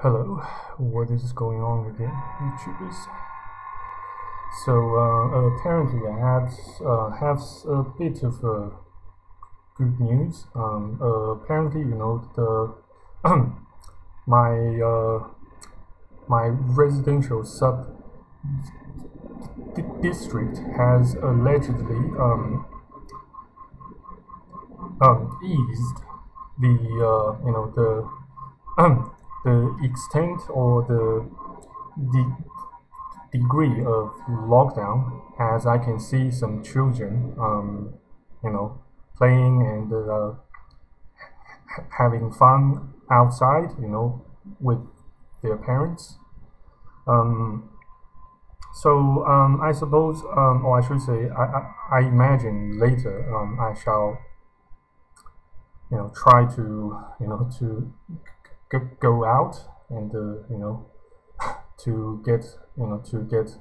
Hello, what is going on with again, YouTubers? So uh, apparently, I have uh, have a bit of uh, good news. Um, uh, apparently, you know the my uh, my residential sub district has allegedly um, um, eased the uh, you know the the extent or the, the degree of lockdown as I can see some children um, you know playing and uh, having fun outside you know with their parents. Um, so um, I suppose um, or I should say I, I, I imagine later um, I shall you know try to you know to go out and uh, you know to get you know to get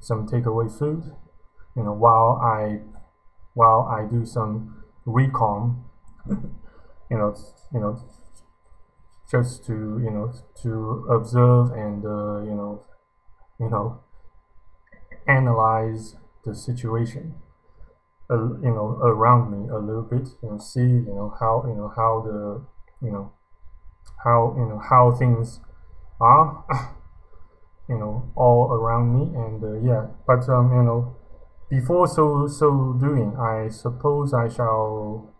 some takeaway food you know while I while I do some recon you know you know just to you know to observe and uh, you know you know analyze the situation uh, you know around me a little bit and see you know how you know how the you know how you know how things are you know all around me and uh, yeah but um you know before so so doing I suppose I shall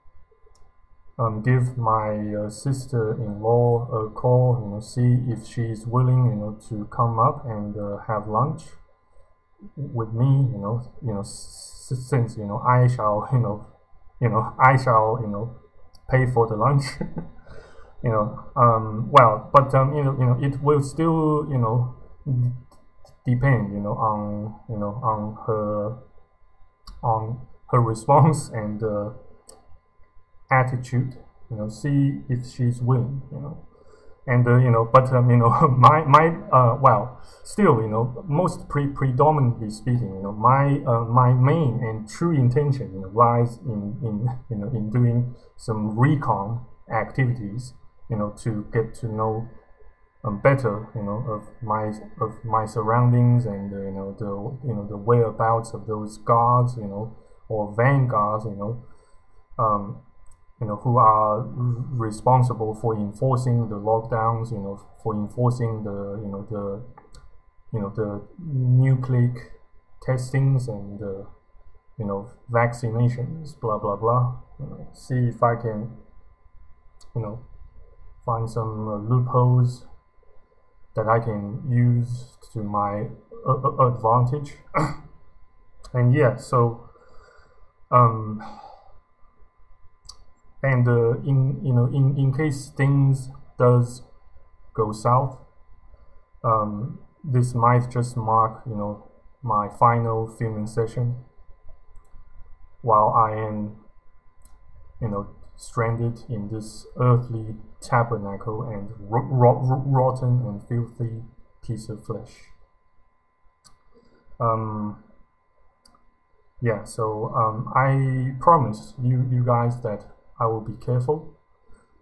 um, give my uh, sister-in-law a call you know see if she's willing you know to come up and uh, have lunch with me you know you know since you know I shall you know you know I shall you know pay for the lunch you know um, well but um, you know you know it will still you know depend you know on you know on her on her response and uh, attitude you know see if she's willing you know and uh, you know but um, you know my my uh, well still you know most pre predominantly speaking you know my uh, my main and true intention you know lies in in you know in doing some recon activities you know to get to know um, better you know of my of my surroundings and uh, you know the you know the whereabouts of those guards you know or vanguards you know um, you know who are responsible for enforcing the lockdowns you know for enforcing the you know the you know the nucleic testings and the you know vaccinations blah blah blah you know, see if I can you know find some uh, loopholes that I can use to my uh, advantage. and yeah, so um, and uh, in you know in in case things does go south, um, this might just mark you know my final filming session while I am you know stranded in this earthly tabernacle and rotten and filthy piece of flesh. Um, yeah, so um, I promise you, you guys that I will be careful.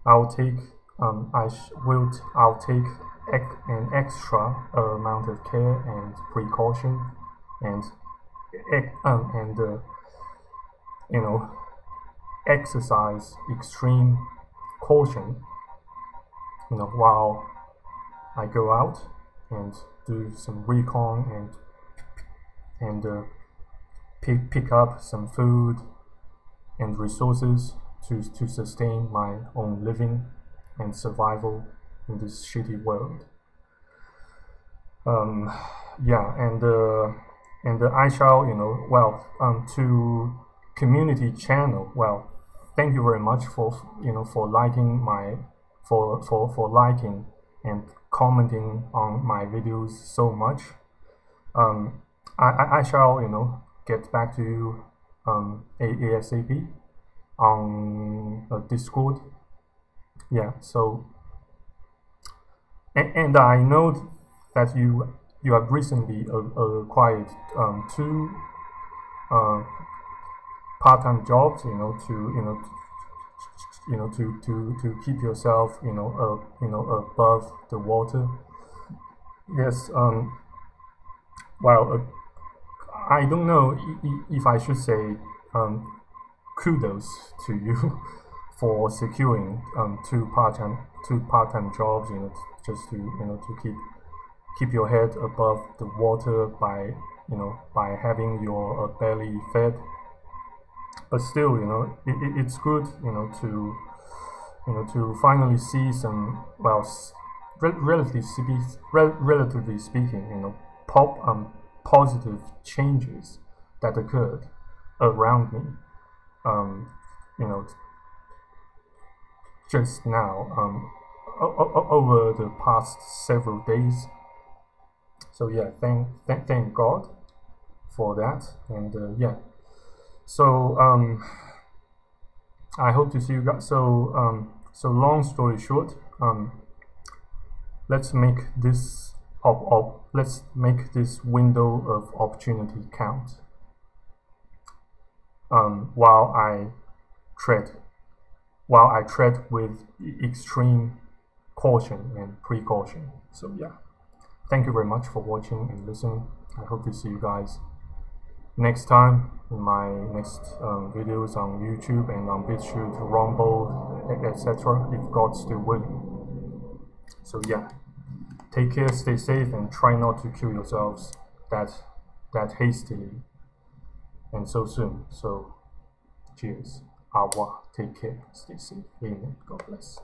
I'll take, um, I will, I'll take an extra amount of care and precaution, and, um, and uh, you know, exercise extreme caution you know while I go out and do some recon and and uh, pick, pick up some food and resources to, to sustain my own living and survival in this shitty world. Um, yeah, and uh, and I shall, you know, well, um, to community channel, well, thank you very much for you know for liking my for for for liking and commenting on my videos so much. Um, I, I shall you know get back to you um, ASAP on uh, Discord. Yeah, so and, and I know that you you have recently uh, acquired um, two uh, part-time jobs, you know, to you know you know to to to keep yourself you know uh, you know above the water. Yes um well uh, i don't know if i should say um kudos to you for securing um two part-time two part-time jobs you know just to you know to keep keep your head above the water by you know by having your uh, belly fed but still you know it, it, it's good you know to you know to finally see some well re relatively speaking re relatively speaking you know pop um positive changes that occurred around me um you know just now um over the past several days. So yeah thank thank, thank god for that. And uh, yeah so um, I hope to see you guys. So um, so long story short um, let's make this op, op let's make this window of opportunity count um, while I tread while I tread with extreme caution and precaution. So yeah. Thank you very much for watching and listening. I hope to see you guys next time my next um, videos on YouTube and on BitChute, Rumble, etc. if God's still willing. So yeah, take care, stay safe, and try not to kill yourselves that that hastily and so soon. So cheers. Awa, take care, stay safe. Amen. God bless.